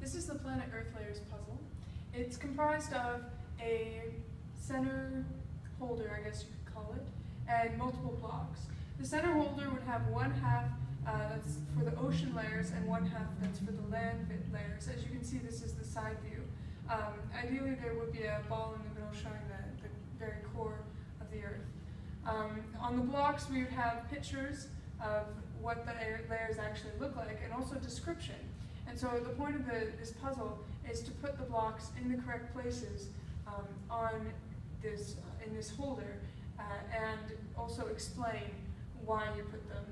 This is the Planet Earth Layers puzzle. It's comprised of a center holder, I guess you could call it, and multiple blocks. The center holder would have one half uh, that's for the ocean layers and one half that's for the land layers. As you can see, this is the side view. Um, ideally, there would be a ball in the middle showing the, the very core of the Earth. Um, on the blocks, we would have pictures of what the layers actually look like and also description. And so the point of the, this puzzle is to put the blocks in the correct places um, on this, uh, in this holder uh, and also explain why you put them.